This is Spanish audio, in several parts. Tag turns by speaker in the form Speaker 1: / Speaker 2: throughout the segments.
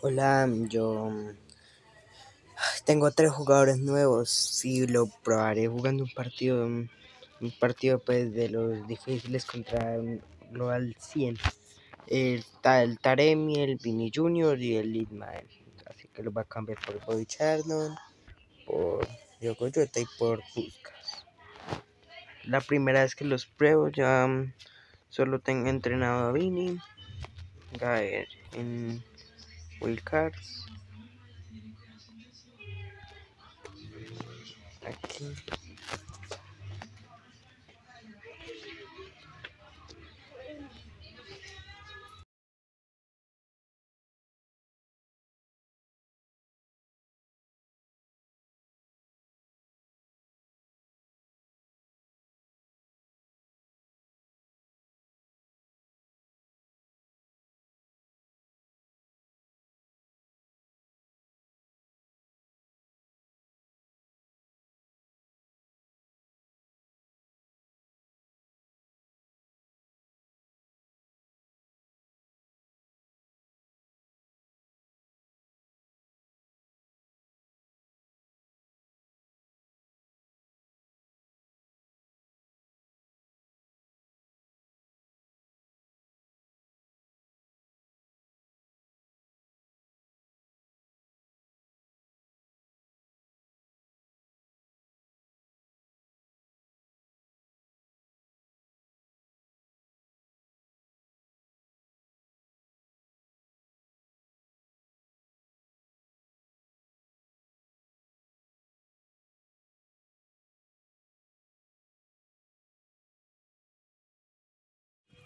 Speaker 1: Hola, yo tengo tres jugadores nuevos y lo probaré jugando un partido, un partido pues de los difíciles contra Global 100. El, el Taremi, el Vini Junior y el Lidmael. Así que lo va a cambiar por Bobby Charlton, por Diogo Jota y por Puskas. La primera vez que los pruebo ya mm, solo tengo entrenado a Vini, Gaer en Wildcards. Aquí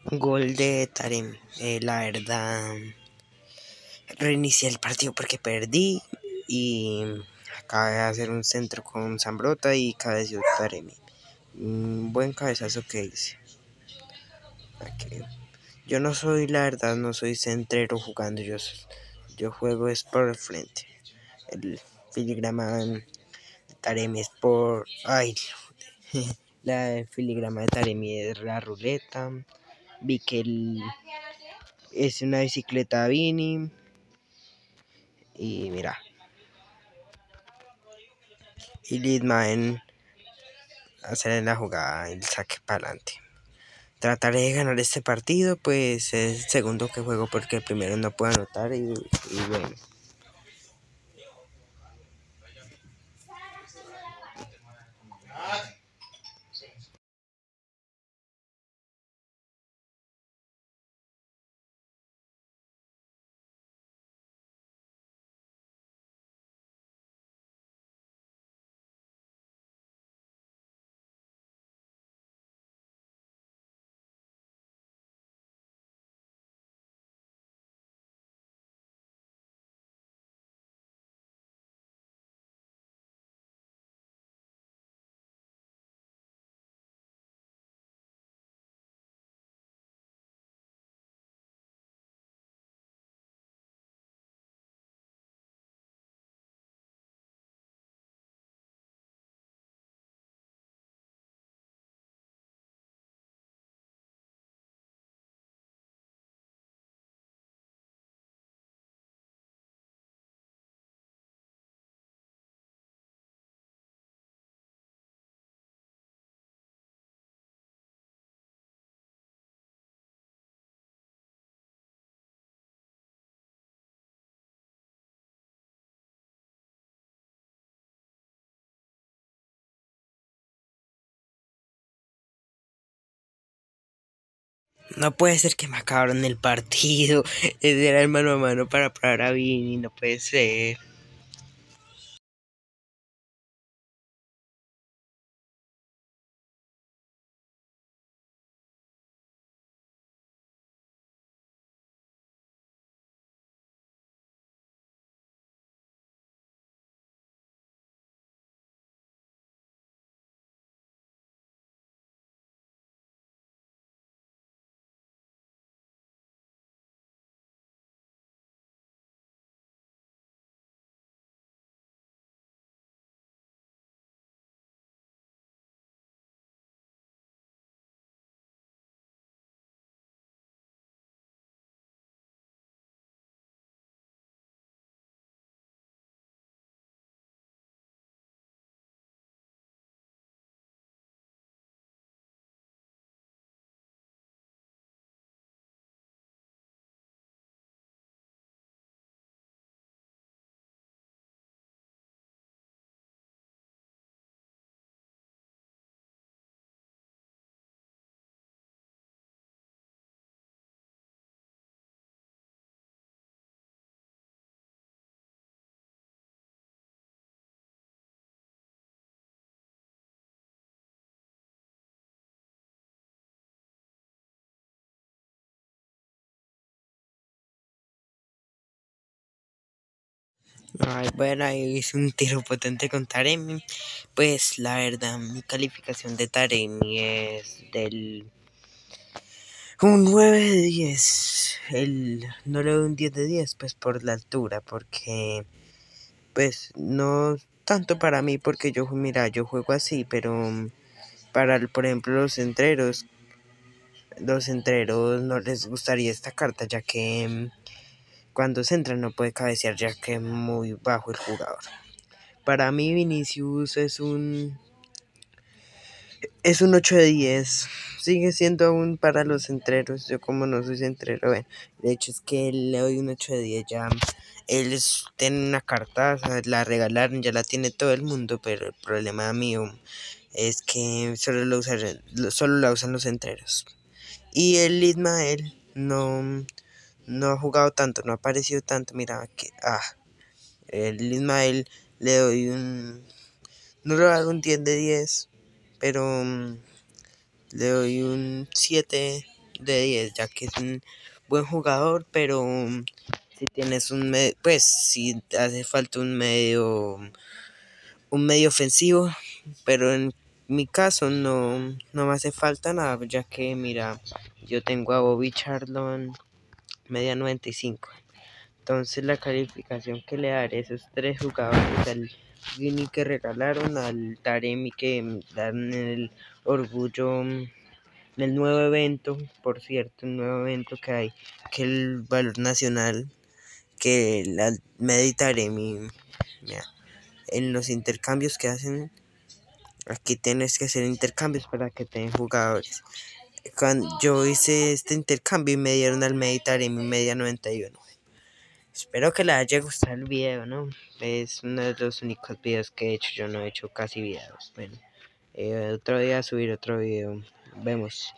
Speaker 1: Gol de Taremi. Eh, la verdad, reinicié el partido porque perdí y acabé de hacer un centro con Zambrota y cabeció Taremi. Un buen cabezazo que hice. Yo no soy, la verdad, no soy centrero jugando. Yo, yo juego es por el frente. El filigrama de Taremi es por. Ay, la filigrama de Taremi es la ruleta vi que es una bicicleta Vini. Y mira. Y Lidman hacer la jugada el saque para adelante trataré de ganar este partido pues es el segundo que juego porque el primero no puedo anotar y bueno No puede ser que me acabaron el partido. Era el mano a mano para parar a Vini. No puede ser. Ay, bueno, hice un tiro potente con Taremi. Pues la verdad, mi calificación de Taremi es del. Un 9 de 10. El, no le doy un 10 de 10, pues por la altura, porque. Pues no tanto para mí, porque yo, mira, yo juego así, pero para, por ejemplo, los entreros, los entreros no les gustaría esta carta, ya que cuando se entra no puede cabecear ya que es muy bajo el jugador. Para mí Vinicius es un es un 8 de 10. Sigue siendo aún para los centreros. Yo como no soy centrero, de hecho es que le doy un 8 de 10 ya. Él tiene una carta, la regalaron, ya la tiene todo el mundo, pero el problema mío es que solo, lo solo la usan los centreros. Y el Ismael no no ha jugado tanto, no ha aparecido tanto. Mira, que, ah, el Ismael le doy un, no le doy un 10 de 10, pero um, le doy un 7 de 10, ya que es un buen jugador, pero um, si tienes un medio, pues si hace falta un medio, un medio ofensivo, pero en mi caso no, no me hace falta nada, ya que mira, yo tengo a Bobby Charlton media 95. Entonces la calificación que le daré a esos tres jugadores, al Vini que regalaron, al Taremi que dan el orgullo del nuevo evento, por cierto, un nuevo evento que hay, que el valor nacional, que la Taremi en los intercambios que hacen, aquí tienes que hacer intercambios para que tengan jugadores cuando yo hice este intercambio y me dieron al meditar en mi media 91. Espero que les haya gustado el video, ¿no? Es uno de los únicos videos que he hecho. Yo no he hecho casi videos. Bueno, eh, otro día subir otro video. Vemos.